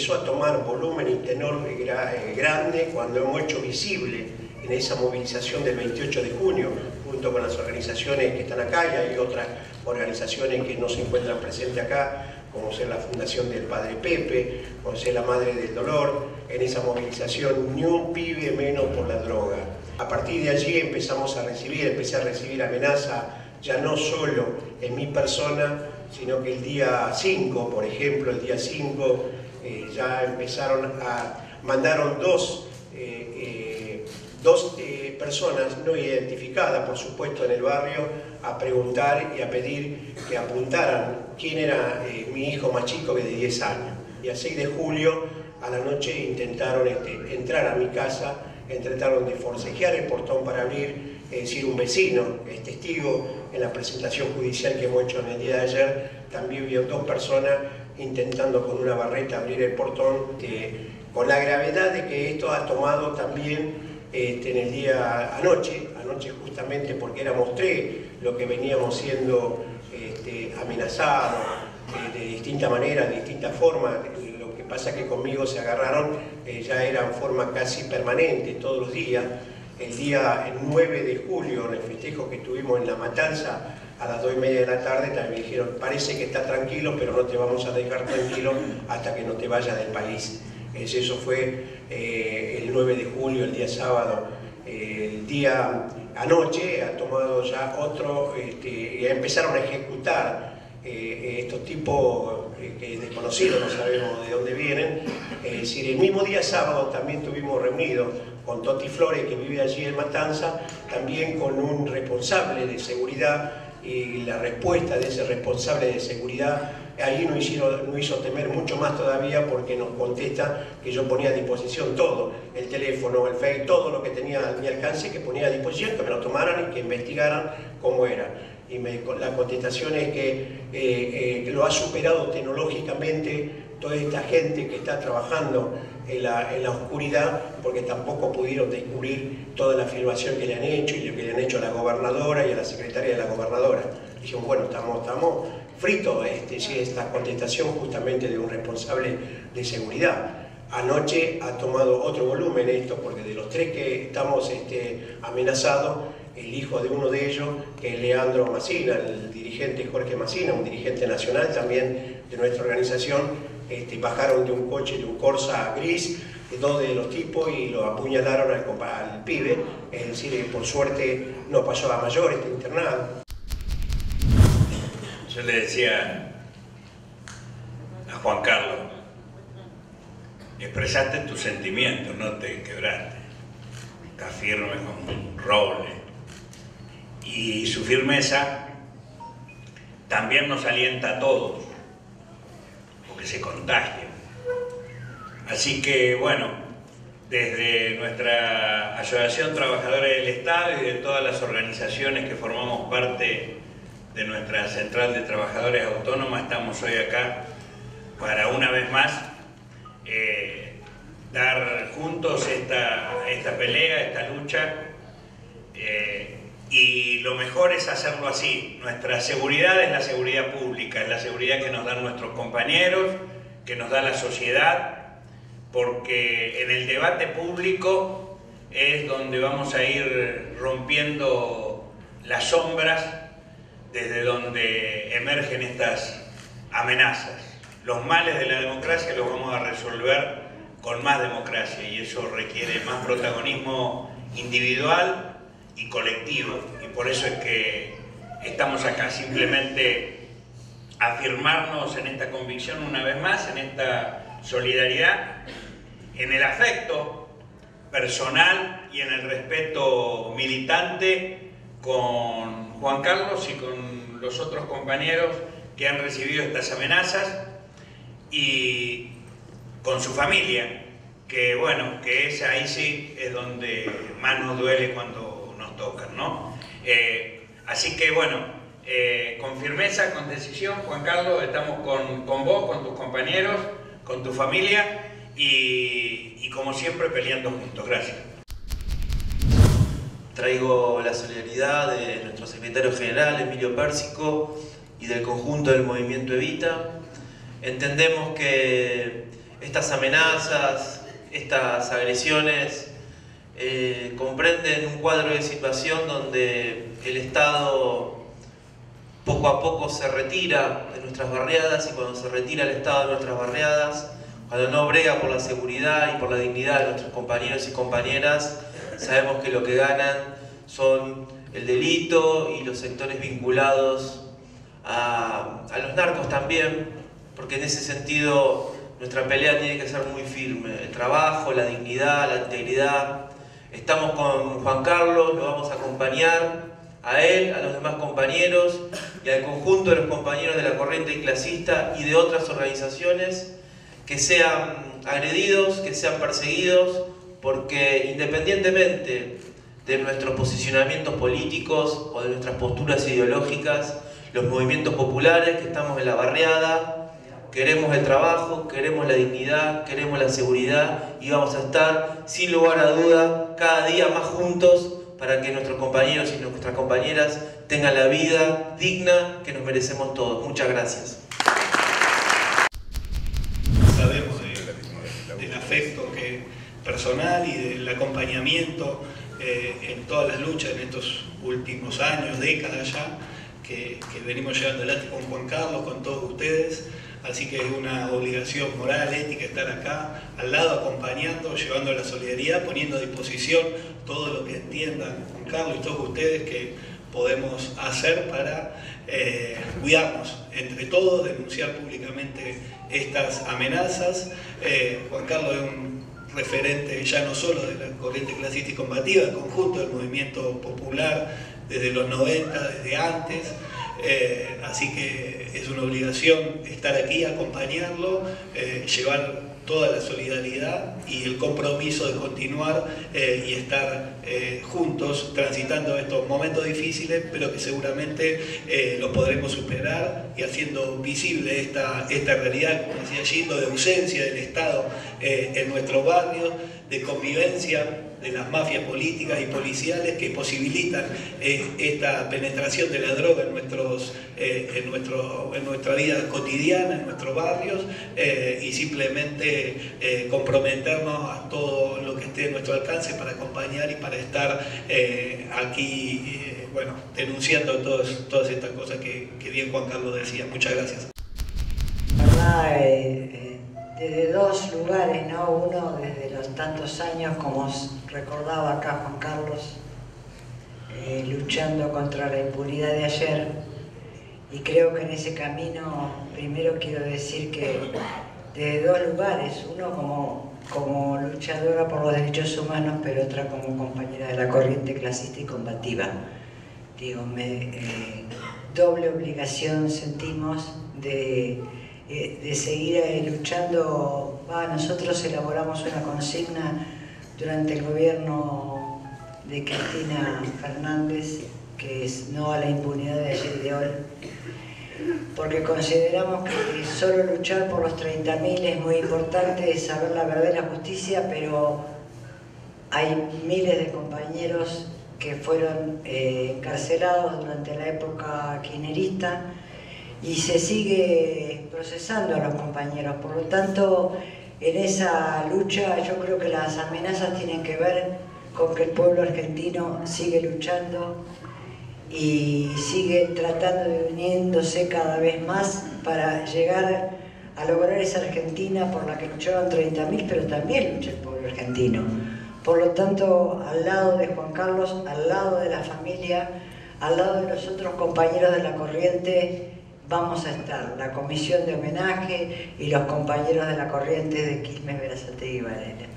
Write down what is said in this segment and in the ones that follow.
empezó a tomar volumen y tenor eh, grande cuando hemos hecho visible en esa movilización del 28 de junio, junto con las organizaciones que están acá y hay otras organizaciones que no se encuentran presentes acá, como ser la Fundación del Padre Pepe, como ser la Madre del Dolor, en esa movilización ni un pibe menos por la droga. A partir de allí empezamos a recibir, empecé a recibir amenaza ya no solo en mi persona, sino que el día 5, por ejemplo, el día 5 eh, ya empezaron a, mandaron dos, eh, eh, dos personas no identificadas, por supuesto, en el barrio, a preguntar y a pedir que apuntaran quién era mi hijo más chico que de 10 años. Y a 6 de julio, a la noche, intentaron este, entrar a mi casa, trataron de forcejear el portón para abrir, es decir, un vecino, es testigo en la presentación judicial que hemos hecho en el día de ayer, también vio dos personas intentando con una barreta abrir el portón, con la gravedad de que esto ha tomado también este, en el día anoche, anoche justamente porque éramos tres lo que veníamos siendo este, amenazados eh, de distinta manera, de distinta forma, pasa que conmigo se agarraron, eh, ya era en forma casi permanente todos los días, el día 9 de julio, en el festejo que tuvimos en La Matanza, a las 2 y media de la tarde, también dijeron, parece que está tranquilo, pero no te vamos a dejar tranquilo hasta que no te vayas del país. Eso fue eh, el 9 de julio, el día sábado. el día anoche ha tomado ya otro, este, ya empezaron a ejecutar eh, estos tipos eh, que desconocidos, no sabemos de dónde vienen. Es decir, el mismo día sábado también tuvimos reunidos con Toti Flores, que vive allí en Matanza, también con un responsable de seguridad y la respuesta de ese responsable de seguridad ahí nos, hicieron, hizo temer mucho más todavía porque nos contesta que yo ponía a disposición todo, el teléfono, el Facebook, todo lo que tenía a mi alcance, que ponía a disposición, que me lo tomaran y que investigaran cómo era. Y la contestación es que eh, eh, lo ha superado tecnológicamente toda esta gente que está trabajando en la, oscuridad, porque tampoco pudieron descubrir toda la filmación que le han hecho y lo que le han hecho a la gobernadora y a la secretaria de la gobernadora. Dijeron, bueno, estamos, estamos fritos, este, si esta contestación justamente de un responsable de seguridad. Anoche ha tomado otro volumen esto, porque de los tres que estamos este, amenazados, el hijo de uno de ellos, que es Leandro Macina, el dirigente Jorge Macina, un dirigente nacional también de nuestra organización, este, bajaron de un coche, de un Corsa gris, dos de los tipos y lo apuñalaron al, pibe, es decir, por suerte no pasó a mayor este internado. Yo le decía a Juan Carlos, expresaste tus sentimientos, no te quebraste, estás firme como un roble. Y su firmeza también nos alienta a todos que se contagien. Así que, bueno, desde nuestra Asociación Trabajadora del Estado y de todas las organizaciones que formamos parte de nuestra Central de Trabajadores Autónomos, estamos hoy acá para una vez más eh, dar juntos esta, esta, pelea, esta lucha. Eh, y lo mejor es hacerlo así. Nuestra seguridad es la seguridad pública, es la seguridad que nos dan nuestros compañeros, que nos da la sociedad, porque en el debate público es donde vamos a ir rompiendo las sombras desde donde emergen estas amenazas. Los males de la democracia los vamos a resolver con más democracia y eso requiere más protagonismo individual y colectivo. Y por eso es que estamos acá, simplemente afirmarnos en esta convicción una vez más, en esta solidaridad, en el afecto personal y en el respeto militante con Juan Carlos y con los otros compañeros que han recibido estas amenazas y con su familia, que bueno, que es ahí sí es donde más nos duele cuando Eh, así que bueno, eh, con firmeza, con decisión, Juan Carlos, estamos con, vos, con tus compañeros, con tu familia y, y como siempre peleando juntos. Gracias. Traigo la solidaridad de nuestro secretario general, Emilio Pérsico, y del conjunto del movimiento Evita. Entendemos que estas amenazas, estas agresiones eh, comprenden un cuadro de situación donde el Estado poco a poco se retira de nuestras barriadas y cuando se retira el Estado de nuestras barriadas, cuando no brega por la seguridad y por la dignidad de nuestros compañeros y compañeras, sabemos que lo que ganan son el delito y los sectores vinculados a, a los narcos también, porque en ese sentido nuestra pelea tiene que ser muy firme. El trabajo, la dignidad, la integridad. Estamos con Juan Carlos, lo vamos a acompañar a él, a los demás compañeros y al conjunto de los compañeros de la corriente clasista y de otras organizaciones que sean agredidos, que sean perseguidos, porque independientemente de nuestros posicionamientos políticos o de nuestras posturas ideológicas, los movimientos populares que estamos en la barriada, queremos el trabajo, queremos la dignidad, queremos la seguridad y vamos a estar sin lugar a duda cada día más juntos para que nuestros compañeros y nuestras compañeras tengan la vida digna que nos merecemos todos. Muchas gracias. Sabemos del afecto que, personal y del acompañamiento eh, en todas las luchas en estos últimos años, décadas ya, que, que venimos llevando adelante con Juan Carlos, con todos ustedes. Así que es una obligación moral, ética estar acá, al lado, acompañando, llevando la solidaridad, poniendo a disposición todo lo que entiendan Juan Carlos y todos ustedes que podemos hacer para eh, cuidarnos entre todos, denunciar públicamente estas amenazas. Eh, Juan Carlos es un referente ya no solo de la corriente clasista y combativa, el conjunto del movimiento popular desde los 90, desde antes. Eh, así que es una obligación estar aquí, acompañarlo, eh, llevar toda la solidaridad y el compromiso de continuar eh, y estar juntos transitando estos momentos difíciles, pero que seguramente los podremos superar y haciendo visible esta, esta realidad, como decía Gildo, de ausencia del Estado en nuestros barrios, de convivencia de las mafias políticas y policiales que posibilitan eh, esta penetración de la droga en, nuestros, eh, en, nuestro, en nuestra vida cotidiana, en nuestros barrios, eh, y simplemente comprometernos a todo lo que esté en nuestro alcance para acompañar y para estar aquí bueno, denunciando todas, todas estas cosas que bien Juan Carlos decía. Muchas gracias desde dos lugares, ¿no? Uno desde los tantos años, como recordaba acá Juan Carlos, eh, luchando contra la impunidad de ayer. Y creo que en ese camino, primero quiero decir que desde dos lugares, uno como, como luchadora por los derechos humanos, pero otra como compañera de la corriente clasista y combativa. Digo, eh, doble obligación sentimos de de seguir eh, luchando. nosotros elaboramos una consigna durante el gobierno de Cristina Fernández, que es no a la impunidad de ayer y de hoy, porque consideramos que solo luchar por los 30.000 es muy importante, saber la verdad y la justicia, pero hay miles de compañeros que fueron eh, encarcelados durante la época kirchnerista y se sigue procesando a los compañeros. Por lo tanto, en esa lucha yo creo que las amenazas tienen que ver con que el pueblo argentino sigue luchando y sigue tratando de uniéndose cada vez más para llegar a lograr esa Argentina por la que lucharon 30.000, pero también lucha el pueblo argentino. Por lo tanto, al lado de Juan Carlos, al lado de la familia, al lado de los otros compañeros de la corriente, vamos a estar la comisión de homenaje y los compañeros de la corriente de Quilmes, Verazate y Varela.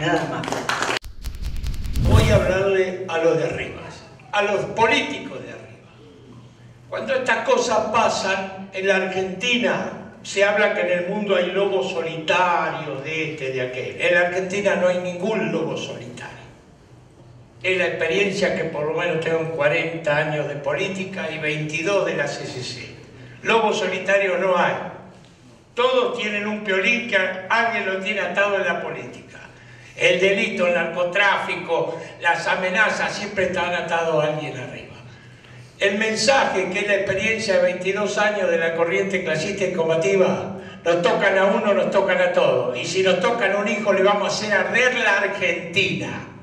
Nada más. Voy a hablarle a los de arriba, a los políticos de arriba. Cuando estas cosas pasan en la Argentina, se habla que en el mundo hay lobos solitarios de este, de aquel. En la Argentina no hay ningún lobo solitario. Es la experiencia que por lo menos tengo 40 años de política y 22 de la CCC. Lobos solitarios no hay. Todos tienen un piolín que alguien lo tiene atado en la política. El delito, el narcotráfico, las amenazas siempre están atados a alguien arriba. el mensaje que es la experiencia de 22 años de la corriente clasista y combativa, nos tocan a uno, nos tocan a todos. Y si nos tocan a un hijo, le vamos a hacer arder la Argentina.